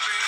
I've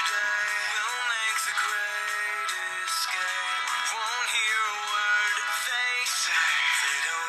They don't